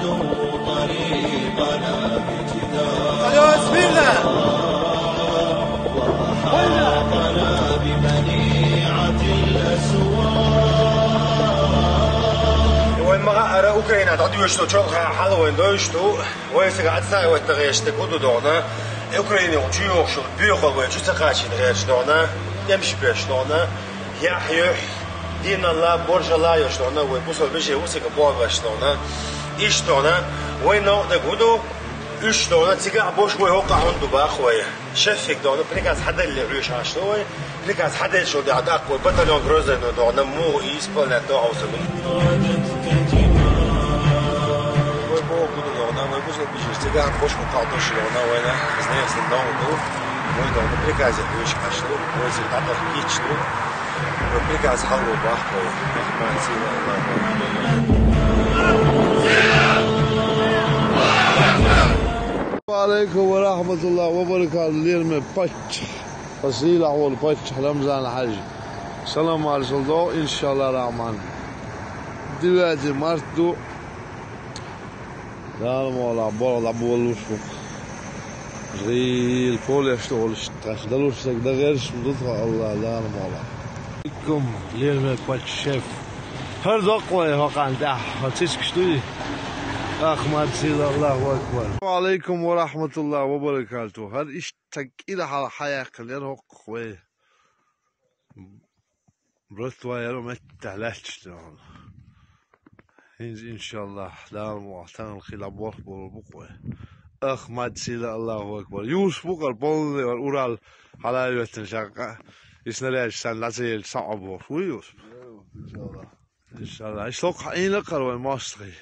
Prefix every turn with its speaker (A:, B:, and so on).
A: نحمده طريقنا بجدار الله. وأحاطنا بمنيعة الأسوار. وين ما أرى أوكرانيا تعطي وشتو تشوقها حلوين دوشتو ويسك عدسا ويتغيش تكودو دوغنا أوكرانيا وجيوخ شو بيوخ ويجوز قاشي نغيش دوغنا يمشي بيش دوغنا يحيح دين الله برج الله يشلونا ويبوسوا البيجي وسك بوغا شلونا ish dona voy noqda gudu uch dona цыган бош мой ока он дуба хой шефик дона приказ хадель рюш ашлой приказ хадель шо да так кой батальон грозный дона му и исполнять то аусы voy bo gudu dona voy бужил бижиш цыган бош мой кал доши дона voy на знаешь на дом был мой дона приказе рюш ашлой voy результатов кичну приказ халу бахой бахман сила на
B: عليكم ورحمة الله وبركاته اليوم باتش فصيلة أول باتش رمضان الحج السلام عليكم إن شاء الله الرحمن دلوقتي مرتو Daarom la bola la bola usfuk. Zil polja što li štak da luštak da gerš mudutha Allah daarom ola. Kom lirme pat chef. Her dakika ya hakan da hatis kiştui. Ahmad Sida Allahu Akbar. Aleykum ve rahmetullah ve berekatuhu. Her iş takil hala hayak ler hok ve. Brot ve yarum ettahlatçtı Allah. إن شاء الله. لا معتن الخلا بوخ بول بقوه احمد سيلا الله أكبر. يوسف بقر بول أورال. على يوتن شاقه يسنلاش سان لازيل. صعب ويوسف إن شاء الله. إن شاء الله. اشلوق حين قروا الماستري